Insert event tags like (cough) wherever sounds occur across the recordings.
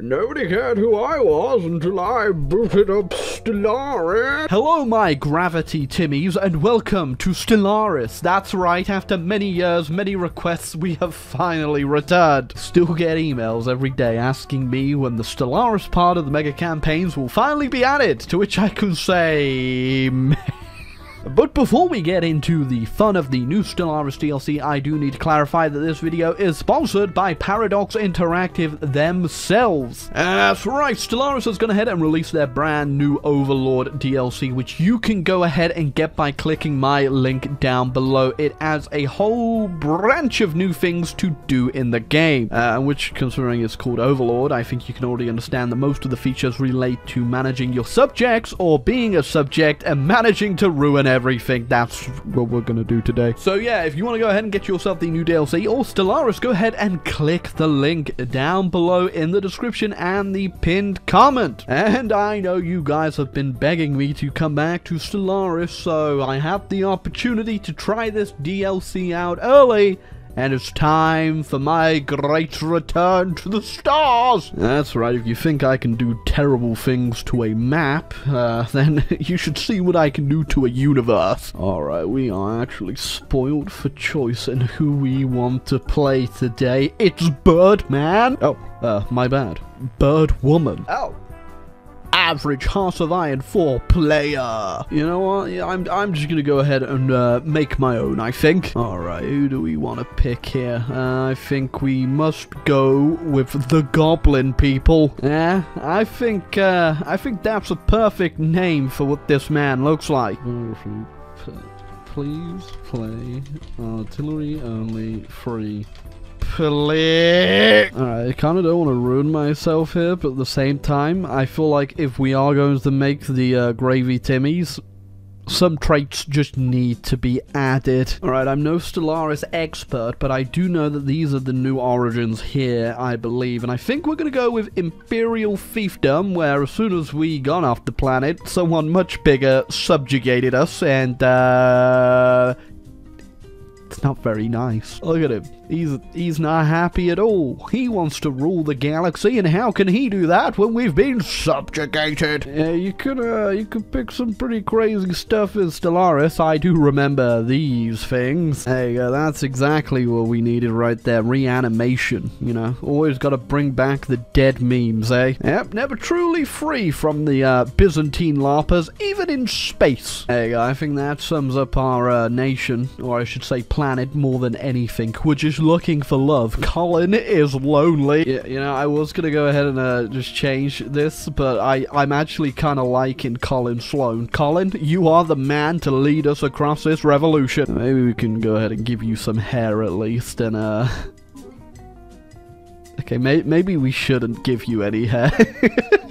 Nobody cared who I was until I booted up Stellaris. Hello, my gravity Timmies, and welcome to Stellaris. That's right, after many years, many requests, we have finally returned. Still get emails every day asking me when the Stellaris part of the mega campaigns will finally be added, to which I can say. (laughs) But before we get into the fun of the new Stellaris DLC, I do need to clarify that this video is sponsored by Paradox Interactive themselves. That's right, Stellaris has gone ahead and released their brand new Overlord DLC, which you can go ahead and get by clicking my link down below. It adds a whole branch of new things to do in the game, uh, which, considering it's called Overlord, I think you can already understand that most of the features relate to managing your subjects or being a subject and managing to ruin everything. That's what we're going to do today. So yeah, if you want to go ahead and get yourself the new DLC or Stellaris, go ahead and click the link down below in the description and the pinned comment. And I know you guys have been begging me to come back to Stellaris, so I have the opportunity to try this DLC out early and it's time for my great return to the stars. That's right, if you think I can do terrible things to a map, uh, (laughs) then you should see what I can do to a universe. Alright, we are actually spoiled for choice in who we want to play today. It's Birdman. Oh, uh, my bad. Birdwoman. Oh, average Heart of Iron 4 player. You know what? Yeah, I'm, I'm just gonna go ahead and uh, make my own, I think. Alright, who do we want to pick here? Uh, I think we must go with the Goblin people. Yeah, I think, uh, I think that's a perfect name for what this man looks like. Please play artillery only free Alright, I kind of don't want to ruin myself here, but at the same time, I feel like if we are going to make the uh, Gravy Timmies, some traits just need to be added. Alright, I'm no Stellaris expert, but I do know that these are the new origins here, I believe. And I think we're going to go with Imperial Fiefdom, where as soon as we got off the planet, someone much bigger subjugated us, and, uh... It's not very nice. Look at him. He's he's not happy at all. He wants to rule the galaxy, and how can he do that when we've been subjugated? Yeah, you could uh, you could pick some pretty crazy stuff in Stellaris. I do remember these things. Hey, uh, that's exactly what we needed right there. Reanimation. You know, always got to bring back the dead memes, eh? Yep, never truly free from the uh, Byzantine larpers, even in space. Hey, I think that sums up our uh, nation, or I should say planet, more than anything. We're just looking for love. Colin is lonely. Yeah, you know, I was gonna go ahead and uh, just change this, but I, I'm actually kind of liking Colin Sloan. Colin, you are the man to lead us across this revolution. Maybe we can go ahead and give you some hair at least, and uh... (laughs) Okay, may maybe we shouldn't give you any hair. (laughs)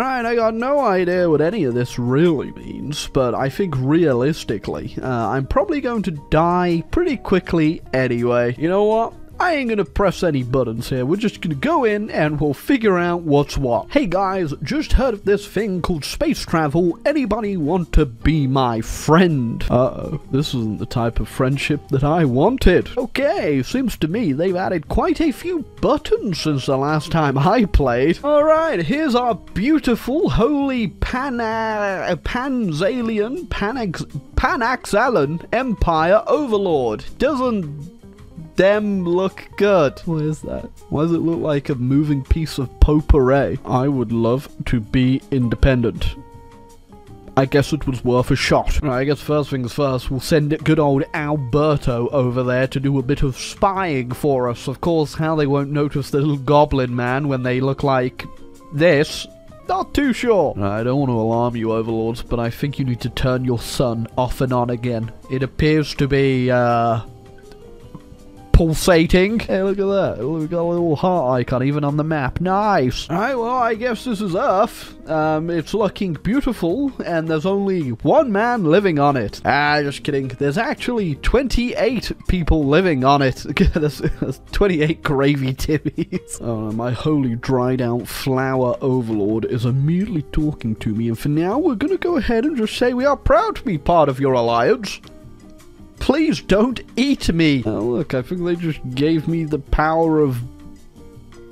Alright, I got no idea what any of this really means, but I think realistically, uh, I'm probably going to die pretty quickly anyway. You know what? I ain't gonna press any buttons here. We're just gonna go in and we'll figure out what's what. Hey guys, just heard of this thing called space travel. Anybody want to be my friend? Uh-oh, this isn't the type of friendship that I wanted. Okay, seems to me they've added quite a few buttons since the last time I played. Alright, here's our beautiful, holy Pana... Uh, Panzalian, Panax... Panaxalan Empire Overlord. Doesn't them look good. What is that? Why does it look like a moving piece of potpourri? I would love to be independent. I guess it was worth a shot. Right, I guess first things first, we'll send good old Alberto over there to do a bit of spying for us. Of course, how they won't notice the little goblin man when they look like this not too sure. I don't want to alarm you, Overlords, but I think you need to turn your sun off and on again. It appears to be, uh, pulsating. Hey, look at that. We got a little heart icon even on the map. Nice. Alright, well, I guess this is Earth. Um, it's looking beautiful, and there's only one man living on it. Ah, just kidding. There's actually 28 people living on it. (laughs) there's, there's 28 gravy timmies. Oh, my holy dried out flower overlord is immediately talking to me, and for now, we're gonna go ahead and just say we are proud to be part of your alliance. Please don't eat me. Oh, look, I think they just gave me the power of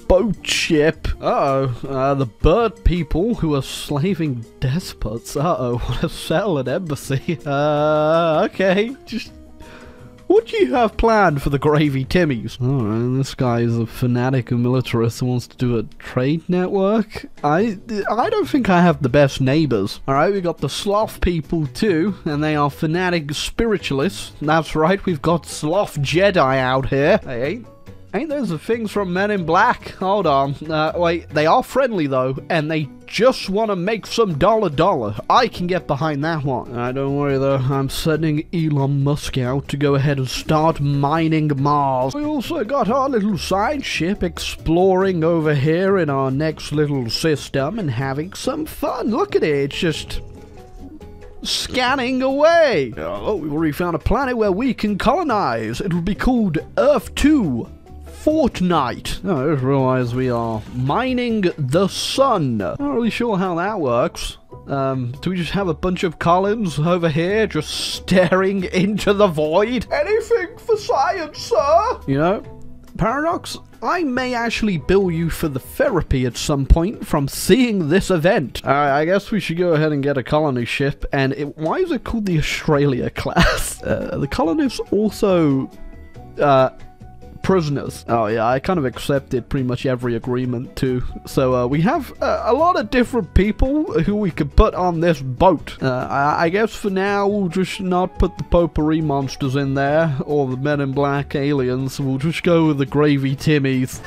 boat ship. Uh-oh, uh, the bird people who are slaving despots. Uh-oh, (laughs) what a settle an embassy. Uh, okay, just what do you have planned for the Gravy Timmies? Oh, Alright, this guy is a fanatic and militarist who wants to do a trade network. I I don't think I have the best neighbors. Alright, we got the Sloth people too, and they are fanatic spiritualists. That's right, we've got Sloth Jedi out here. Hey, ain't Ain't those the things from Men in Black? Hold on. Uh, wait, they are friendly though, and they just want to make some dollar dollar. I can get behind that one. Uh, don't worry though, I'm sending Elon Musk out to go ahead and start mining Mars. We also got our little side ship exploring over here in our next little system and having some fun. Look at it, it's just scanning away. Oh, we've already found a planet where we can colonize. It'll be called Earth 2 fortnight. Oh, I just realised we are mining the sun. Not really sure how that works. Um, do we just have a bunch of Collins over here just staring (laughs) into the void? Anything for science, sir? You know, Paradox, I may actually bill you for the therapy at some point from seeing this event. Alright, I guess we should go ahead and get a colony ship, and it, why is it called the Australia (laughs) class? Uh, the colonists also uh, prisoners. Oh yeah, I kind of accepted pretty much every agreement too. So uh, we have uh, a lot of different people who we could put on this boat. Uh, I, I, guess for now we'll just not put the potpourri monsters in there or the men in black aliens. We'll just go with the gravy timmies.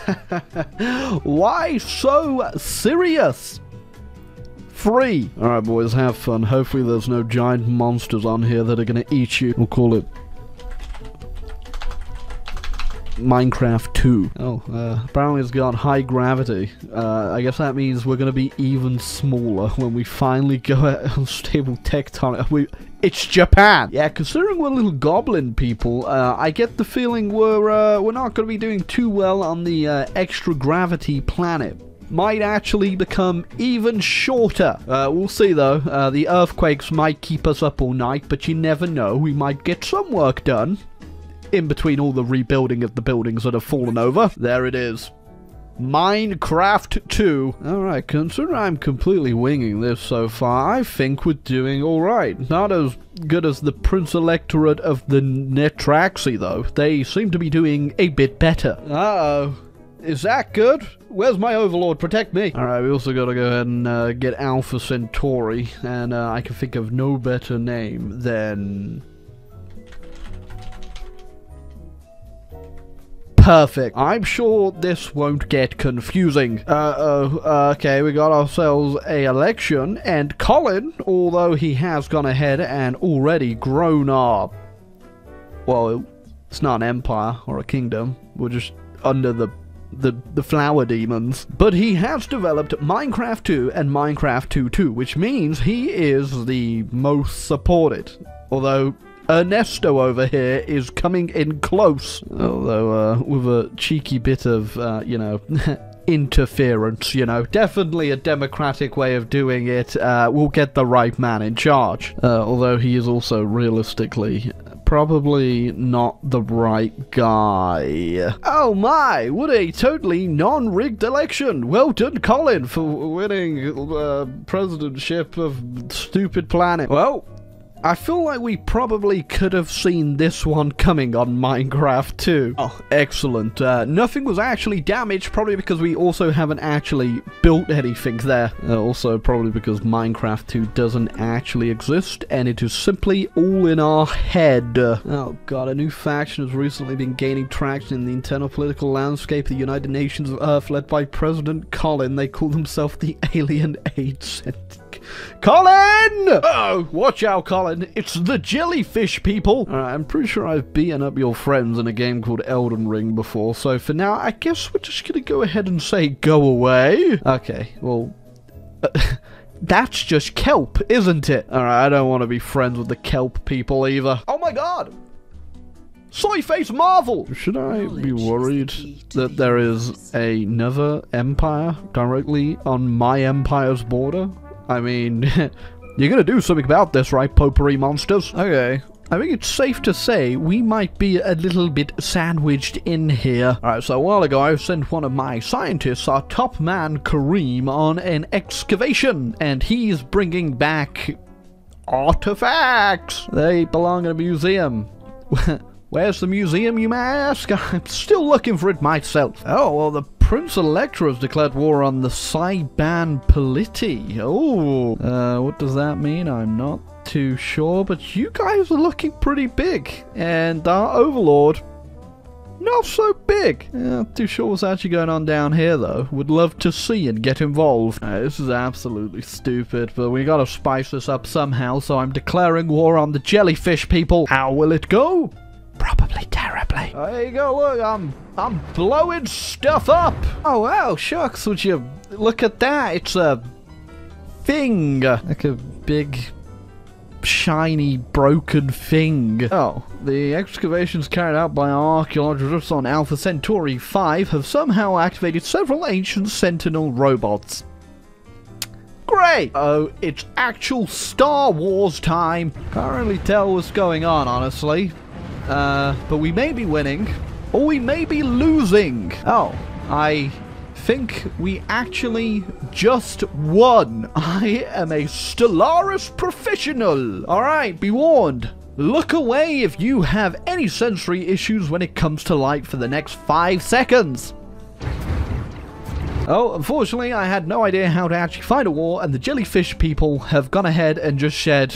(laughs) Why so serious? Free. Alright boys, have fun. Hopefully there's no giant monsters on here that are gonna eat you. We'll call it Minecraft 2. Oh, uh, apparently it's got high gravity. Uh, I guess that means we're going to be even smaller (laughs) when we finally go at unstable (laughs) tectonic. We, it's Japan! Yeah, considering we're little goblin people, uh, I get the feeling we're, uh, we're not going to be doing too well on the uh, extra gravity planet might actually become even shorter. Uh, we'll see though. Uh, the earthquakes might keep us up all night, but you never know. We might get some work done in between all the rebuilding of the buildings that have fallen over. There it is. Minecraft 2. Alright, considering I'm completely winging this so far, I think we're doing alright. Not as good as the Prince Electorate of the Netraxi, though. They seem to be doing a bit better. Uh-oh. Is that good? Where's my overlord? Protect me! Alright, we also gotta go ahead and uh, get Alpha Centauri, and uh, I can think of no better name than... Perfect. I'm sure this won't get confusing. Uh oh. Okay, we got ourselves a election, and Colin, although he has gone ahead and already grown up. Well, it's not an empire or a kingdom. We're just under the the, the flower demons. But he has developed Minecraft 2 and Minecraft 2.2, which means he is the most supported. Although Ernesto over here is coming in close. Although, uh, with a cheeky bit of, uh, you know, (laughs) interference, you know. Definitely a democratic way of doing it. Uh, we'll get the right man in charge. Uh, although he is also realistically probably not the right guy. Oh my, what a totally non-rigged election. Well done, Colin, for winning uh, presidentship of stupid planet. Well, I feel like we probably could have seen this one coming on Minecraft too. Oh, excellent. Uh, nothing was actually damaged, probably because we also haven't actually built anything there. Uh, also, probably because Minecraft 2 doesn't actually exist, and it is simply all in our head. oh god, a new faction has recently been gaining traction in the internal political landscape of the United Nations of Earth, led by President Colin. They call themselves the Alien Aid Center. Colin! Oh, watch out, Colin. It's the jellyfish people. I'm pretty sure I've beaten up your friends in a game called Elden Ring before, so for now, I guess we're just gonna go ahead and say go away. Okay, well... (laughs) That's just kelp, isn't it? Alright, I don't want to be friends with the kelp people either. Oh my god! Soy face Marvel! Should I be worried that there is another empire directly on my empire's border? I mean, (laughs) you're gonna do something about this, right, potpourri monsters? Okay. I think it's safe to say we might be a little bit sandwiched in here. Alright, so a while ago I sent one of my scientists, our top man Kareem, on an excavation, and he's bringing back artifacts. They belong in a museum. (laughs) Where's the museum, you may ask? (laughs) I'm still looking for it myself. Oh, well, the Prince Electra has declared war on the Saiban Politi. Oh, uh, what does that mean? I'm not too sure, but you guys are looking pretty big. And our Overlord, not so big. Yeah, not too sure what's actually going on down here, though. Would love to see and get involved. Uh, this is absolutely stupid, but we gotta spice this up somehow, so I'm declaring war on the jellyfish people. How will it go? Probably terribly. There you go, look, I'm I'm blowing stuff up. Oh wow, shucks, would you look at that? It's a thing. Like a big shiny broken thing. Oh, the excavations carried out by archaeologists on Alpha Centauri 5 have somehow activated several ancient Sentinel robots. Great! Oh, it's actual Star Wars time. Can't really tell what's going on, honestly. Uh, but we may be winning, or we may be losing. Oh, I think we actually just won. I am a Stellaris professional. Alright, be warned. Look away if you have any sensory issues when it comes to light for the next five seconds. Oh, unfortunately, I had no idea how to actually fight a war, and the jellyfish people have gone ahead and just shared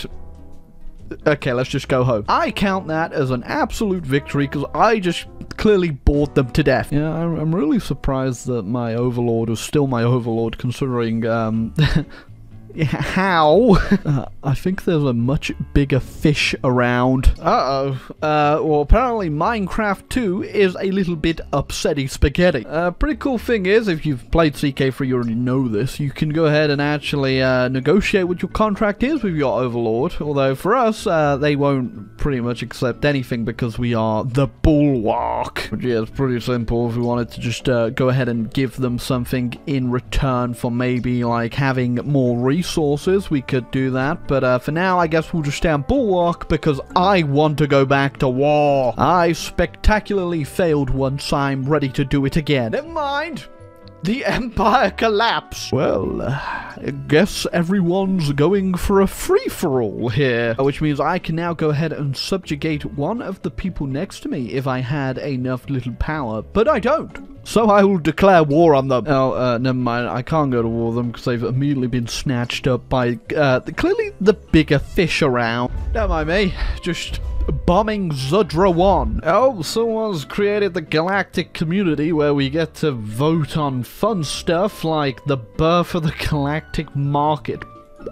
okay, let's just go home. I count that as an absolute victory because I just clearly bored them to death. Yeah, I'm, really surprised that my overlord is still my overlord considering um, (laughs) (laughs) How? Uh, I think there's a much bigger fish around. Uh-oh. Uh, well, apparently Minecraft 2 is a little bit upsetting spaghetti. Uh, pretty cool thing is, if you've played CK3, you already know this, you can go ahead and actually uh, negotiate what your contract is with your overlord. Although for us, uh, they won't pretty much accept anything because we are the bulwark. Which yeah, it's pretty simple. If we wanted to just uh, go ahead and give them something in return for maybe like having more resources resources, we could do that. But uh, for now, I guess we'll just stay on Bulwark because I want to go back to war. I spectacularly failed once I'm ready to do it again. Never mind. The Empire collapsed. Well, I guess everyone's going for a free-for-all here. Which means I can now go ahead and subjugate one of the people next to me if I had enough little power. But I don't. So I will declare war on them. Oh, uh, never mind. I can't go to war with them because they've immediately been snatched up by, uh, clearly the bigger fish around. Don't mind me. Just bombing Zudra 1. Oh, someone's created the galactic community where we get to vote on fun stuff like the birth of the galactic market.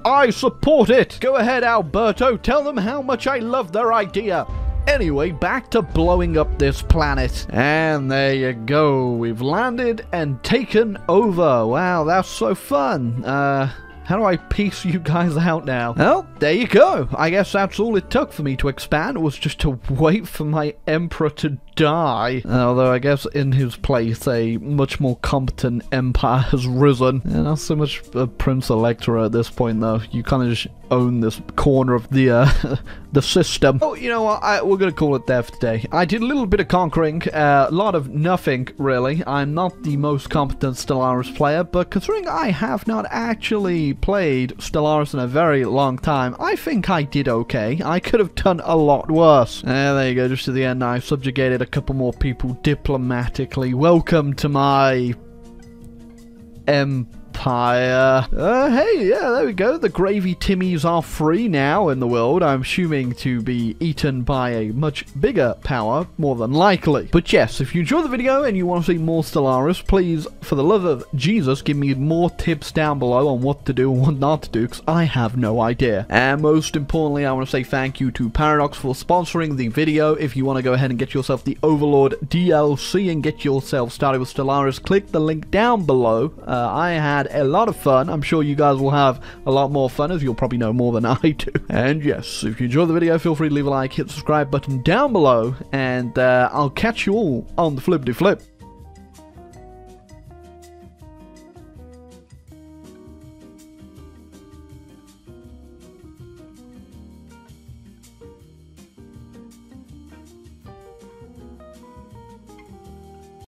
I support it! Go ahead, Alberto, tell them how much I love their idea. Anyway, back to blowing up this planet. And there you go. We've landed and taken over. Wow, that's so fun. Uh, how do I piece you guys out now? Well, there you go. I guess that's all it took for me to expand was just to (laughs) wait for my emperor to die. Although I guess in his place a much more competent empire (laughs) has risen. And not so much a Prince Electra at this point though. You kind of just own this corner of the uh, (laughs) the system. Oh, you know what? I, we're gonna call it there for today. I did a little bit of conquering, uh, a lot of nothing really. I'm not the most competent Stellaris player, but considering I have not actually played Stellaris in a very long time, I think I did okay. I could have done a lot worse. Uh, there you go. Just to the end, I subjugated a couple more people diplomatically. Welcome to my empire empire. Uh, hey, yeah, there we go. The gravy timmies are free now in the world. I'm assuming to be eaten by a much bigger power, more than likely. But yes, if you enjoyed the video and you want to see more Stellaris, please, for the love of Jesus, give me more tips down below on what to do and what not to do, because I have no idea. And most importantly, I want to say thank you to Paradox for sponsoring the video. If you want to go ahead and get yourself the Overlord DLC and get yourself started with Stellaris, click the link down below. Uh, I had had a lot of fun. I'm sure you guys will have a lot more fun as you'll probably know more than (laughs) I do. And yes, if you enjoyed the video, feel free to leave a like, hit the subscribe button down below, and uh, I'll catch you all on the flippity flip.